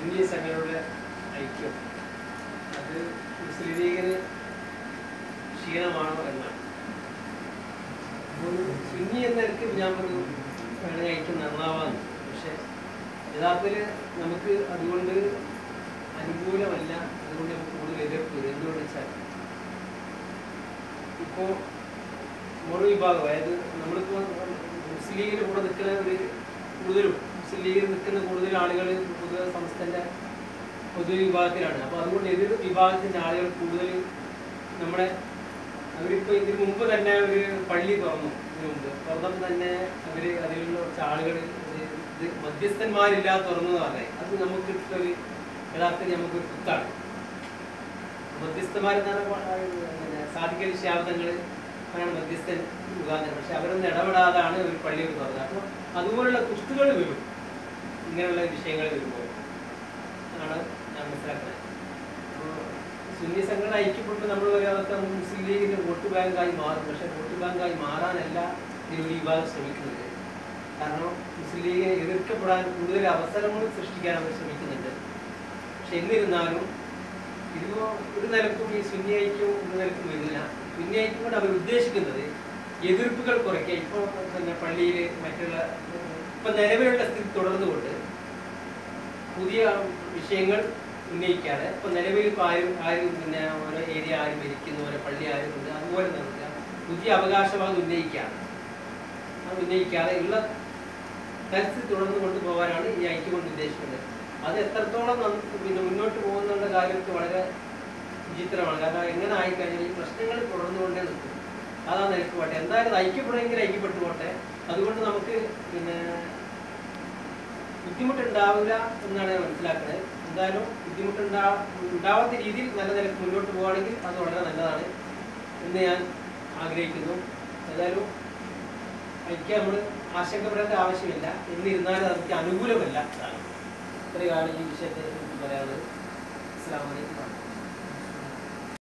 എന്നീ സംഘങ്ങളുടെ ഐക്യം. അത് മുസ്ലിം ലീഗിന് ക്ഷീണമാണോ എന്നാണ്. സുന്നി എന്ന നിലയ്ക്ക് ഞാൻ പറഞ്ഞു വേണമെങ്കിൽ ഐക്യം നന്നാവാന്ന് പക്ഷെ യഥാർത്ഥത്തിൽ നമുക്ക് അതുകൊണ്ട് അനുകൂലമല്ല. അതുകൊണ്ട് നമുക്ക് കൂടുതൽ എതിർപ്പ് എന്തുകൊണ്ട് വെച്ചാൽ ഇപ്പോൾ മറുവിഭാഗം അതായത് നമ്മളിപ്പോ മുസ്ലിം ലീഗിന്റെ കൂടെ നിൽക്കുന്ന ഒരു കൂടുതലും മുസ്ലിം ലീഗിൽ നിൽക്കുന്ന കൂടുതൽ ആളുകൾ പൊതുവെ സംസ്ഥാനത്തെ പൊതു വിഭാഗത്തിലാണ്. അപ്പോൾ അതുകൊണ്ട് എതിർ വിഭാഗത്തിന്റെ ആളുകൾ കൂടുതൽ നമ്മുടെ അവരിപ്പോൾ ഇതിന് മുമ്പ് തന്നെ ഒരു പള്ളി തുറന്നു ഇതിനു മുമ്പ്. തുറന്നപ്പോൾ തന്നെ അവർ അതിലുള്ള കുറച്ച് ആളുകൾ മധ്യസ്ഥന്മാരില്ലാതെ തുറന്നു എന്ന് പറഞ്ഞത് അത് നമുക്ക് ഒരു യഥാർത്ഥത്തിൽ നമുക്കൊരു കുത്താണ്. മധ്യസ്ഥന്മാരെന്നാണ് സാധിക്കൽ ശാബ്ദങ്ങൾ ആണ് മധ്യസ്ഥൻ മുഖാന്തരം പക്ഷെ അവരൊന്നും ഇടപെടാതാണ് ഒരു പള്ളിയിൽ തുറന്നത്. അപ്പോൾ അതുപോലുള്ള കുത്തുകൾ വരും. ഇങ്ങനെയുള്ള വിഷയങ്ങൾ വരുമ്പോൾ ആണ് ഞാൻ മനസ്സിലാക്കുന്നത്. അപ്പോൾ സുന്നി സംഘടന ഐക്യപ്പെട്ട് നമ്മൾ ഒരവസ്ഥ മുസ്ലിം ലീഗിന്റെ വോട്ട് ബാങ്കായി മാറും. പക്ഷെ വോട്ട് ബാങ്കായി മാറാനല്ല ഒരു വിഭാഗം ശ്രമിക്കുന്നത്. കാരണം മുസ്ലിം ലീഗിനെ എതിർക്കപ്പെടാൻ കൂടുതൽ അവസരങ്ങൾ സൃഷ്ടിക്കാൻ അവർ ശ്രമിക്കുന്നുണ്ട്. പക്ഷെ എന്നിരുന്നാലും ഇത് ഒരു നിലക്കും ഈ സുന്നി ഐക്യവും ഒരു നിലക്കും വരുന്നില്ല. സുന്നി ഐക്യം കൊണ്ട് അവർ ഉദ്ദേശിക്കുന്നത് എതിർപ്പുകൾ കുറയ്ക്കുക. ഇപ്പോൾ തന്നെ പള്ളിയിൽ മറ്റുള്ള ഇപ്പം നിലവിലുള്ള സ്ഥിതി തുടർന്നുകൊണ്ട് പുതിയ വിഷയങ്ങൾ ഉന്നയിക്കാതെ ഇപ്പൊ നിലവിൽ ആരും ആരും പിന്നെ ഓരോ ഏരിയ ആരും ഭരിക്കുന്നു ഓരോ പള്ളി ആരും ഉണ്ട് അതുപോലെ തന്നെ പുതിയ അവകാശവാദം ഉന്നയിക്കാതെ അത് ഉന്നയിക്കാതെ ഉള്ള തരത്തിൽ തുടർന്ന് കൊണ്ടുപോകാനാണ് ഈ ഐക്യം കൊണ്ട് ഉദ്ദേശിക്കുന്നത്. അത് എത്രത്തോളം പിന്നെ മുന്നോട്ട് പോകുന്നുള്ള കാര്യമൊക്കെ വളരെ വിചിത്രമാണ്. കാരണം എങ്ങനെ ആയിക്കഴിഞ്ഞാൽ ഈ പ്രശ്നങ്ങൾ തുടർന്നുകൊണ്ടേ നിൽക്കും. അതാണ് ഐക്യപ്പെട്ടെ പോട്ടെ എന്തായാലും ഐക്യപ്പെടുമെങ്കിൽ ഐക്യപ്പെട്ടു പോട്ടെ. അതുകൊണ്ട് നമുക്ക് പിന്നെ ബുദ്ധിമുട്ടുണ്ടാവില്ല എന്നാണ് ഞാൻ മനസ്സിലാക്കുന്നത് എന്തായാലും ബുദ്ധിമുട്ടുണ്ടാ ഉണ്ടാവാത്ത രീതിയിൽ നല്ല നിലയ്ക്ക് മുന്നോട്ട് പോവുകയാണെങ്കിൽ അത് വളരെ നല്ലതാണ് എന്ന് ഞാൻ ആഗ്രഹിക്കുന്നു. ഏതായാലും എനിക്ക് നമ്മൾ ആശങ്കപ്പെടേണ്ട ആവശ്യമില്ല. എന്നിരുന്നാലും അതൊക്കെ അനുകൂലമല്ല. ഇത്രയാണ് ഈ വിഷയത്തെ പറയാനുള്ളത്. അസ്സാം വലൈക്കും